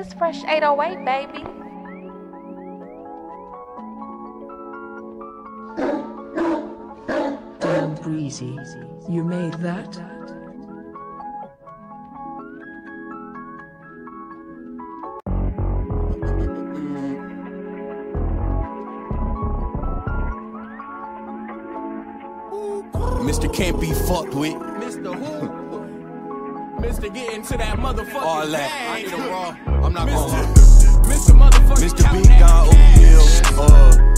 It's Fresh 808, baby. Damn breezy. You made that? Mr. Can't be fucked with. Mr. Who? Mr. Get into that motherfucking All that. I need a raw. I'm not Mr. gonna. Mr. Motherfucking Mr. Big Don. Oatmeal. Uh,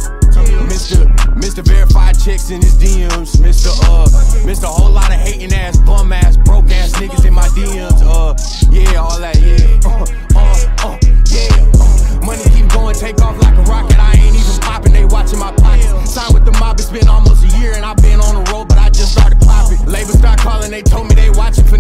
Mr. Mr. Verified checks in his DMs. Mr. Uh, Mr. Whole lot of hating ass, bum ass, broke ass niggas in my DMs. Uh, yeah, all that, yeah. Uh, uh, uh, yeah. Uh, money keep going, take off like a rocket. I ain't even popping, they watching my pockets. Signed with the mob, it's been almost a year, and I've been on the road, but I just started popping. Labels start calling, they told me they watching for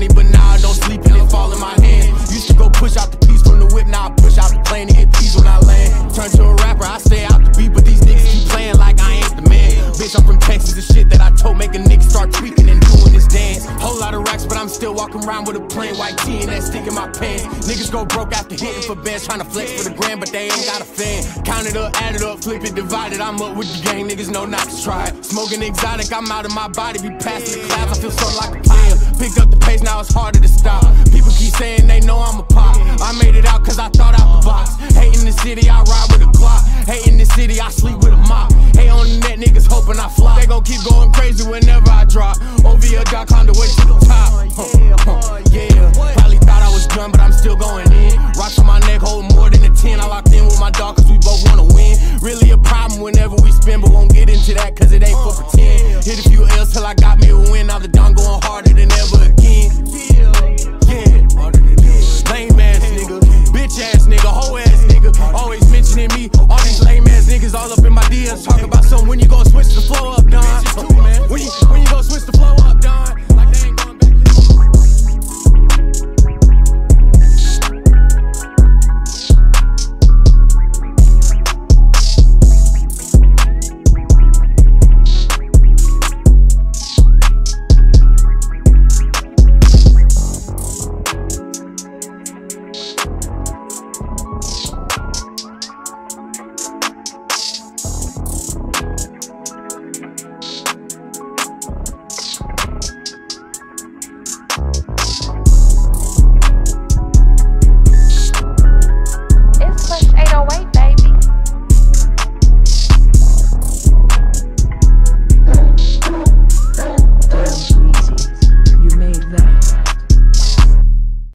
money, but now I don't sleep and it fall in my hand. Used to go push out the piece from the whip, now I push out the plane and hit peace when I land. Turn to a rapper, I stay out the beat, but these niggas keep playing like I ain't the man. Bitch, I'm from Texas, the shit that I told make a nigga start tweaking and doing this dance. Whole lot of racks, but I'm still walking around with a plain white tee and that stick in my pants. Niggas go broke after hitting for bands, trying to flex for the grand, but they ain't got a fan. Count it up, add it up, flip it, divide it. I'm up with the gang, niggas know not to try it. Smoking exotic, I'm out of my body, be passing the clouds, I feel so like a pilot. Picked up the pace, now it's harder to stop. People keep saying they know I'm a pop. I made it out cause I thought out the box. Hating the city, I ride with a Glock. Hating the city, I sleep with a mop. Hey on the net, niggas hoping I fly. They gon' keep going crazy whenever I drop. OVL.com the way to the top. Oh, huh, huh, oh, yeah, probably thought I was done, but I'm still going in. Rocks on my neck, holding more than a 10. I locked in with my dog cause we both wanna win. Really a problem whenever we spin, but won't get into that cause it ain't for pretend. Hit a few L's till I got me a win. Now the Don going harder than ever.